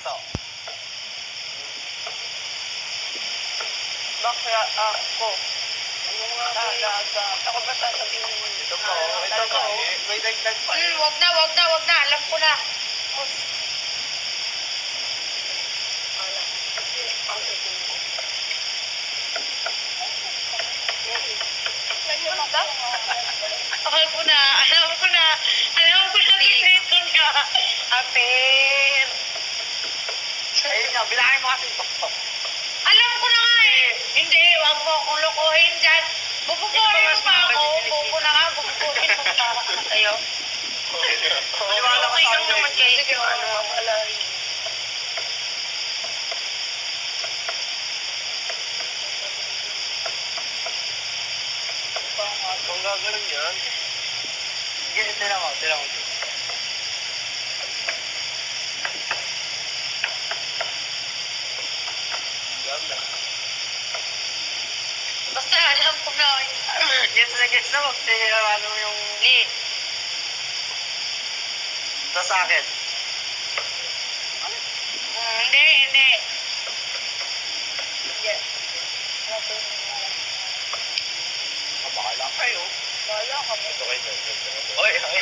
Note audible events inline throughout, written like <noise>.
Ganito. Bakla ako. Talaga. Ako ba sasabihin mo? Ito po. Ito po. May dagdag pa. Hmm, wag na, wag na, wag na. Alam ko na. Alam ko na, alam ko na, alam ko na dito niya. Apir. Ayun nga, bilangin mo kasi tuktok. Alam ko na nga eh. Hindi, wag mo akong lokohin dyan. Bubukurin mo pa ako. <laughs> Buko na nga, bubukurin mo pa. Ayaw. Maniwala ka Okay sa lang akin. naman kayo. Sige, ano, wala. Kung gagaling yan. Sige, tira mo, tira mo. Ganda. Basta alam ko na. Gets na gets na, magtira ano yung... Hindi. Ito sa akin. Hmm, Hindi, hindi. Yes. Mabakala kayo. Kami. Ito kayo, ito kayo. Oy, oy.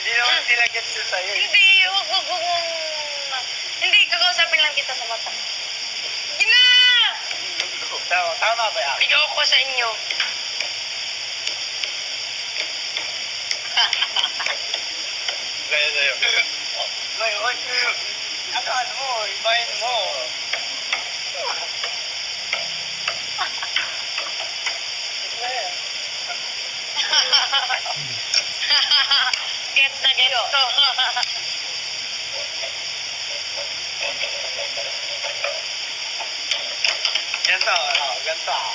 Hindi naman sila gets sa'yo. eh. Hindi, wag. Hindi, kakausapin lang kita sa Tama, tama ba yan? Ikaw ko sa inyo. Gaya sa'yo. Oy. Ano, ano mo? Ibahin mo. <laughs> gets na gets ko. Ano, ganito ah.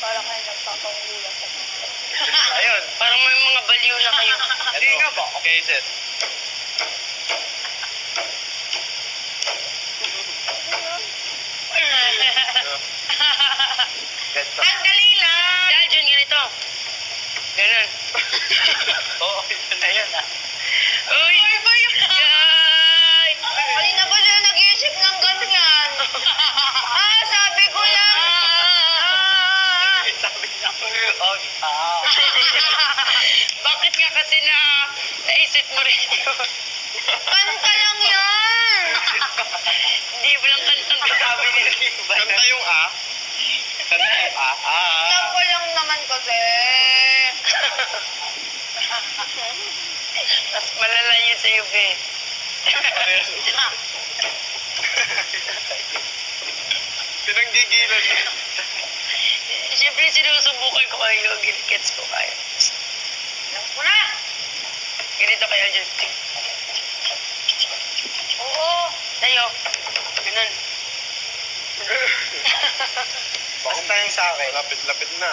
Parang kayo nagpapangulo sa mga. <laughs> Ayun. Parang may mga baliw na kayo. <laughs> Hindi nga ba? Okay, then. <laughs> Ang dali lang. Dahil dyan ganito. Ganun. Oo, yun na yun ah. Naisip mo rin yun? Kanta lang yan! Hindi mo lang kantang Sabi ni Riva. Kanta yung ah. Kanta yung ah. Ah. Sampo lang naman kasi. Mas malala yun sa'yo, be. Pinanggigilan niya. Siyempre, sinusubukan ko kayo. Gets ko kayo. Na! Ganito kayo dyan. Oo, sa'yo. Ganun. <laughs> Bakit tayo sa akin? Lapit-lapit na.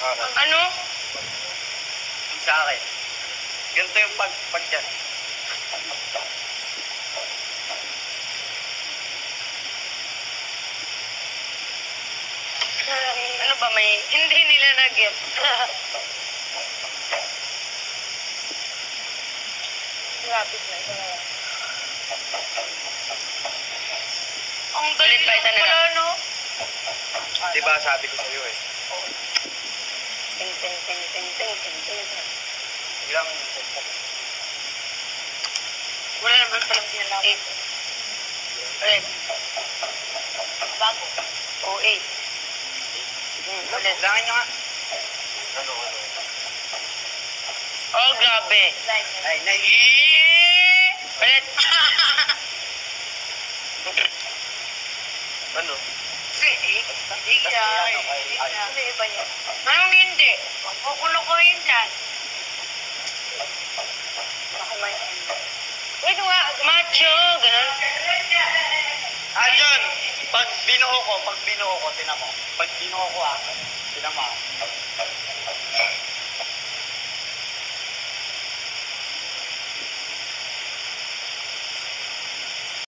Okay. Ano? Yung sa akin. Ganito yung pag, pag dyan. Ano ba may... Hindi nila nag-get. <laughs> Lapit na. Ito na lang. Ang galing Ulit pa, isa na pala, lang. no? Di ba sabi ko sa'yo eh. Ting, ting, ting, ting, ting, ting, ting. Ilang Wala naman palang pinalaman. Eight. Ulit. Bago. Oh, eight. Hmm, ulit. Langin nyo nga. Ano, ano? Oh, grabe. Ay, nine. Ulit. Ano? Hindi. Hindi ka. Ano, iba niya? Anong hindi? Huwag mo kulukuhin dyan. Wait nga, macho. Ganun. Ah, John! Pag binuo ko, pag binuo ko, tinan mo. Pag binuo ko ah, tinan mo.